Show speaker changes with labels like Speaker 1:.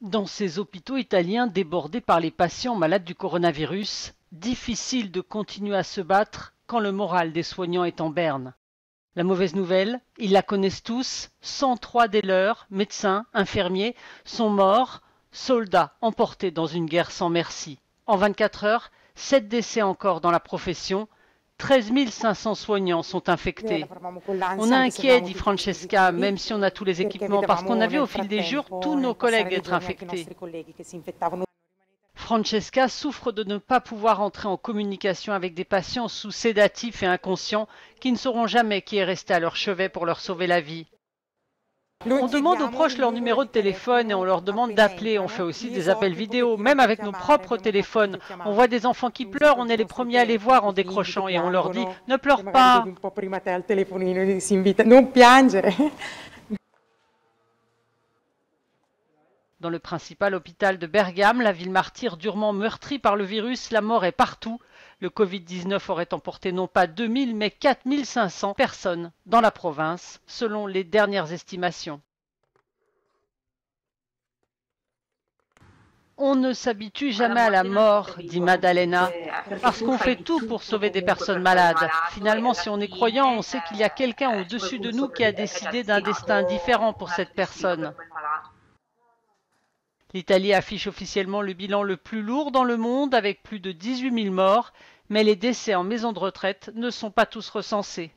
Speaker 1: Dans ces hôpitaux italiens débordés par les patients malades du coronavirus, difficile de continuer à se battre quand le moral des soignants est en berne. La mauvaise nouvelle, ils la connaissent tous, 103 des leurs, médecins, infirmiers, sont morts, soldats emportés dans une guerre sans merci. En 24 heures, 7 décès encore dans la profession, 13 500 soignants sont infectés. On est inquiet, dit Francesca, même si on a tous les équipements, parce qu'on a vu au fil des jours tous nos collègues être infectés. Francesca souffre de ne pas pouvoir entrer en communication avec des patients sous sédatifs et inconscients qui ne sauront jamais qui est resté à leur chevet pour leur sauver la vie. On demande aux proches leur numéro de téléphone et on leur demande d'appeler. On fait aussi des appels vidéo, même avec nos propres téléphones. On voit des enfants qui pleurent, on est les premiers à les voir en décrochant et on leur dit ne pleure pas. Dans le principal hôpital de Bergame, la ville martyre durement meurtrie par le virus, la mort est partout. Le Covid-19 aurait emporté non pas 2000 mais 4500 personnes dans la province, selon les dernières estimations. On ne s'habitue jamais à la mort, dit Madalena, parce qu'on fait tout pour sauver des personnes malades. Finalement, si on est croyant, on sait qu'il y a quelqu'un au-dessus de nous qui a décidé d'un destin différent pour cette personne. L'Italie affiche officiellement le bilan le plus lourd dans le monde avec plus de 18 000 morts, mais les décès en maison de retraite ne sont pas tous recensés.